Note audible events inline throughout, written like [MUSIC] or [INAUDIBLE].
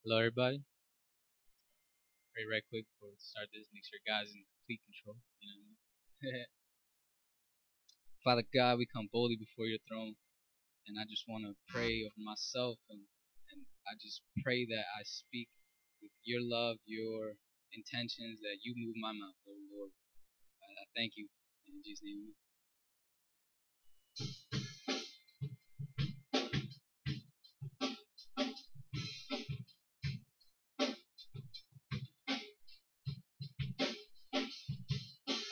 Hello, everybody. Pray right quick before we start this. Make sure God's in complete control. You know? [LAUGHS] Father God, we come boldly before your throne, and I just want to pray over myself, and, and I just pray that I speak with your love, your intentions, that you move my mouth, oh Lord. I, I thank you. In Jesus' name,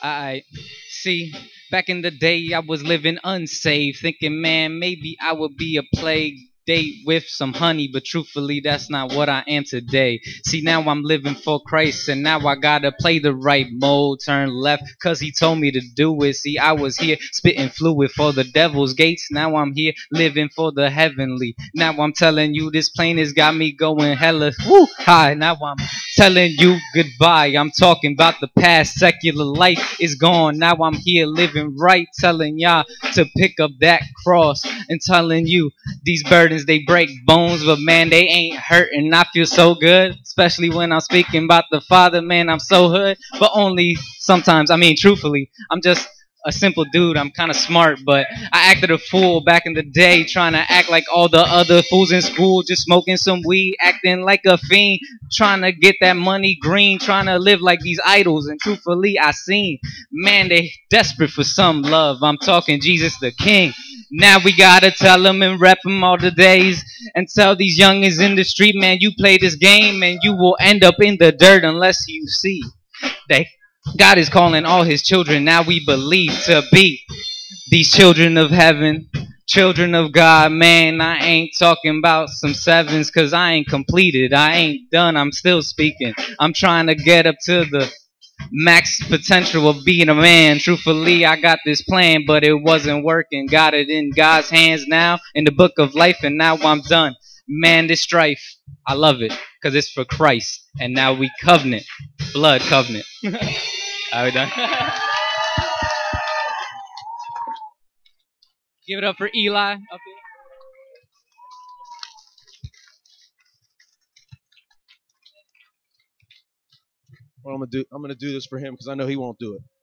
I see. Back in the day, I was living unsaved, thinking, man, maybe I would be a plague date with some honey, but truthfully, that's not what I am today. See, now I'm living for Christ, and now I gotta play the right mode, turn left, cause he told me to do it. See, I was here spitting fluid for the devil's gates, now I'm here living for the heavenly. Now I'm telling you, this plane has got me going hella woo, high. Now I'm telling you goodbye. I'm talking about the past. Secular life is gone. Now I'm here living right, telling y'all to pick up that cross and telling you these burdens they break bones, but man, they ain't hurting. I feel so good, especially when I'm speaking about the Father. Man, I'm so hood, but only sometimes. I mean, truthfully, I'm just a simple dude. I'm kind of smart, but I acted a fool back in the day, trying to act like all the other fools in school, just smoking some weed, acting like a fiend, trying to get that money green, trying to live like these idols. And truthfully, I seen, man, they desperate for some love. I'm talking Jesus the King. Now we gotta tell them and rep them all the days and tell these youngins in the street, man, you play this game and you will end up in the dirt unless you see. They God is calling all his children now we believe to be these children of heaven, children of God. Man, I ain't talking about some sevens cause I ain't completed. I ain't done. I'm still speaking. I'm trying to get up to the max potential of being a man. Truthfully, I got this plan, but it wasn't working. Got it in God's hands now in the book of life, and now I'm done. Man, this strife, I love it because it's for Christ. And now we covenant, blood covenant. [LAUGHS] Are we done? Give it up for Eli up here. Well, I'm gonna do. I'm gonna do this for him because I know he won't do it.